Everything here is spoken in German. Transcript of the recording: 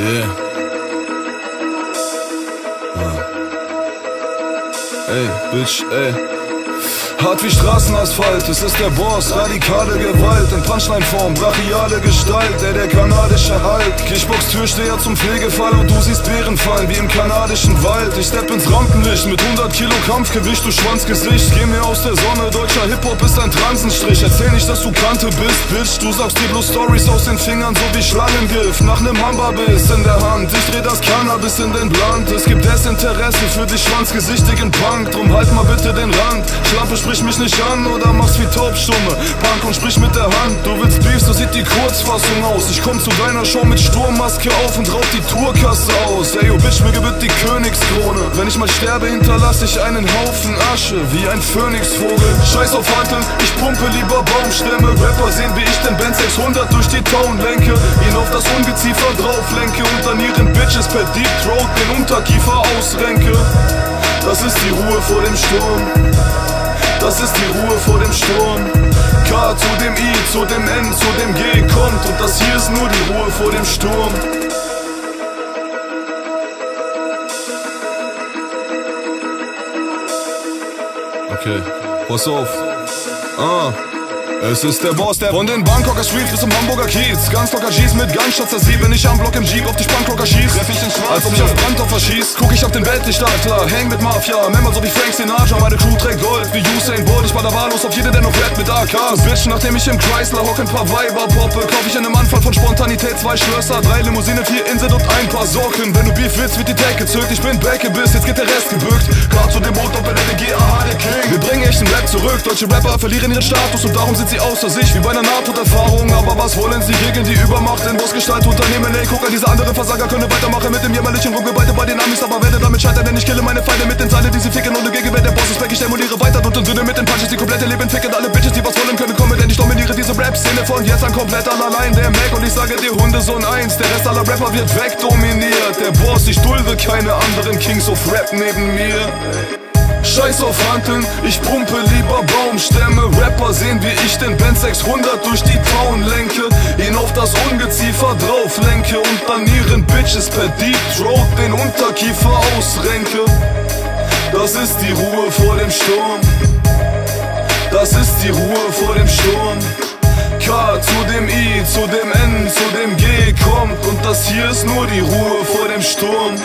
Yeah. Ah. Ey, Bitch, ey. Hart wie Straßenasphalt, es ist der Boss, radikale Gewalt in Punchline-Form, brachiale Gestalt, der der kanadische Halt. Kickbox-Türsteher zum Pflegefall und du siehst Bären fallen wie im kanadischen Wald. Ich stepp ins Rampenlicht mit 100 Kilo Kampfgewicht, du Schwanzgesicht. Geh mir aus der Sonne, deutscher Hip-Hop ist ein Transenstrich. Erzähl nicht, dass du Kante bist, Bitch. Du sagst dir bloß Stories aus den Fingern, so wie Schlangengift. Nach nem Hamba-Biss in der Hand, ich dreh das Cannabis in den Blunt. Es gibt Desinteresse für dich schwanzgesichtigen Punk, drum halt mal bitte den Rand. Schlampe sprich mich nicht an oder mach's wie Taubstumme. Punk und sprich mit der Hand, du willst Beef, so sieht die Kurzfassung aus. Ich komm zu deiner Show mit Sturmmaske auf und raub die Tourkasse aus. Ey, yo, Bitch, mir gebührt die Königskrone. Wenn ich mal sterbe, hinterlass ich einen Haufen Asche, wie ein Phönixvogel. Scheiß auf Hanteln, ich pumpe lieber Baumstämme. Rapper sehen, wie ich den Band 600 durch die Town lenke. Ihn auf das Ungeziefer drauflenke und an ihren Bitches per Deep Throat den Unterkiefer ausrenke. Das ist die Ruhe vor dem Sturm. Das ist die Ruhe vor dem Sturm. K zu dem I, zu dem N, zu dem G kommt. Und das hier ist nur die Ruhe vor dem Sturm. Okay, pass auf. Ah. Es ist der Boss, der von den Bangkoker Streets bis zum Hamburger Kiez. Ganz locker G's mit Gunshots, das wenn ich am Block im Jeep. Auf die Spanklocker schieß. Treff ich den Schwarz, als ob ich auf Brandopfer schieß Guck ich auf den Weltlichtalter, häng mit Mafia. Member so wie Frank Sinatra, meine Crew trägt Gold. Wie Usain Bolt, ich war da wahllos auf jede, der noch rappt mit AKs Bitch, nachdem ich im Chrysler hock ein paar Weiber poppe Kauf ich in einem Anfall von Spontanität zwei Schlösser Drei Limousinen, vier Inseln und ein paar Socken. Wenn du Beef willst, wird die Decke gezückt Ich bin back bis, jetzt geht der Rest gebückt Echten Rap zurück. Deutsche Rapper verlieren ihren Status und darum sind sie außer sich. Wie bei einer Nahtoderfahrung. Aber was wollen sie gegen die Übermacht? In Bossgestalt unternehmen? Ey, guck an, diese anderen Versager können weitermachen mit dem jämmerlichen Rumgebeite bei den Amis. Aber werde damit scheitern, denn ich kille meine Feinde mit den Seilen, die sie ficken. Ohne Gegenwehr der Boss ist weg, ich demoliere weiter Und Sinne mit den Punches, die komplette Leben ficken. Alle Bitches, die was wollen können, kommen, denn ich dominiere diese Rap-Szene Von jetzt an komplett allein, der Mac Und ich sage dir, Hundesohn 1 Der Rest aller Rapper wird wegdominiert. Der Boss, ich dulde keine anderen Kings of Rap neben mir Scheiß auf Hanteln, ich pumpe lieber Baumstämme. Rapper sehen wie ich den Band 600 durch die Town lenke Ihn auf das Ungeziefer drauf lenke Und dann ihren Bitches per Deep Throat den Unterkiefer ausrenke. Das ist die Ruhe vor dem Sturm. Das ist die Ruhe vor dem Sturm. K zu dem I, zu dem N, zu dem G kommt. Und das hier ist nur die Ruhe vor dem Sturm